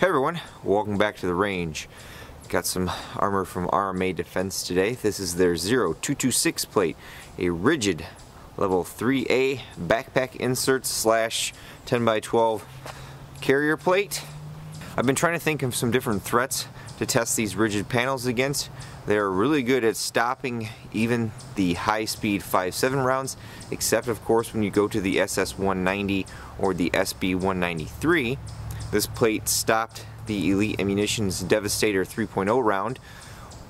Hey everyone, welcome back to the range. Got some armor from RMA Defense today. This is their 0226 plate, a rigid level 3A backpack insert slash 10 by 12 carrier plate. I've been trying to think of some different threats to test these rigid panels against. They're really good at stopping even the high-speed 5.7 rounds, except of course when you go to the SS-190 or the SB-193. This plate stopped the Elite Ammunitions Devastator 3.0 round.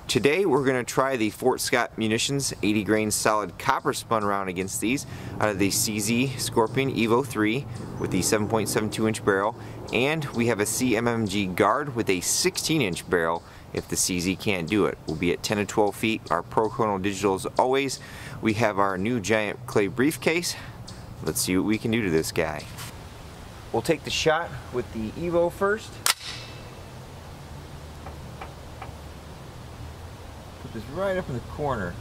Today we're going to try the Fort Scott Munitions 80 grain solid copper spun round against these out of the CZ Scorpion Evo 3 with the 7.72 inch barrel and we have a CMMG guard with a 16 inch barrel if the CZ can't do it. We'll be at 10 to 12 feet. Our Pro Chrono Digital as always. We have our new giant clay briefcase. Let's see what we can do to this guy. We'll take the shot with the Evo first. Put this right up in the corner.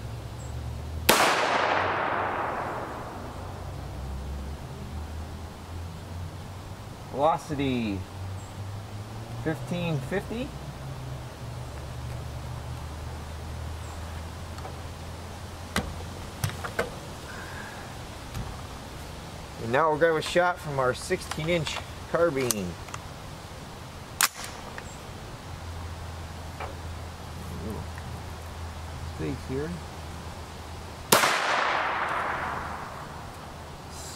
Velocity 1550. Now we'll grab a shot from our 16 inch carbine. Space here.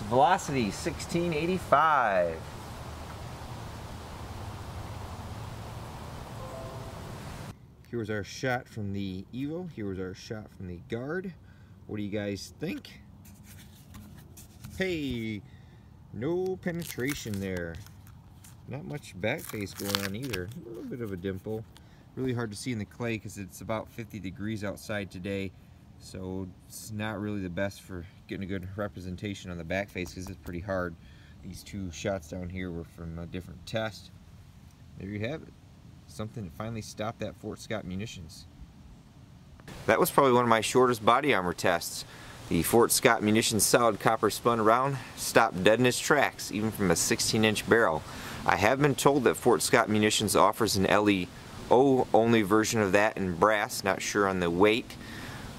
Velocity 1685. Here was our shot from the Evo. Here was our shot from the Guard. What do you guys think? Hey, no penetration there. Not much back face going on either. A little bit of a dimple. Really hard to see in the clay because it's about 50 degrees outside today. So it's not really the best for getting a good representation on the back face because it's pretty hard. These two shots down here were from a different test. There you have it. Something that finally stopped that Fort Scott munitions. That was probably one of my shortest body armor tests. The Fort Scott Munitions solid copper spun round stopped dead in its tracks, even from a 16 inch barrel. I have been told that Fort Scott Munitions offers an LEO only version of that in brass, not sure on the weight.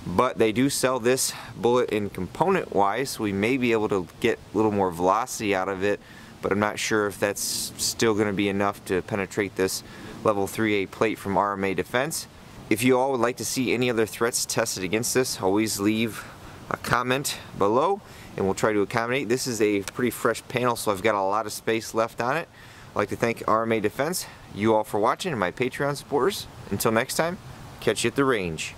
But they do sell this bullet in component wise, so we may be able to get a little more velocity out of it, but I'm not sure if that's still going to be enough to penetrate this level 3A plate from RMA Defense. If you all would like to see any other threats tested against this, always leave a comment below and we'll try to accommodate. This is a pretty fresh panel so I've got a lot of space left on it. I'd like to thank RMA Defense, you all for watching and my Patreon supporters. Until next time, catch you at the range.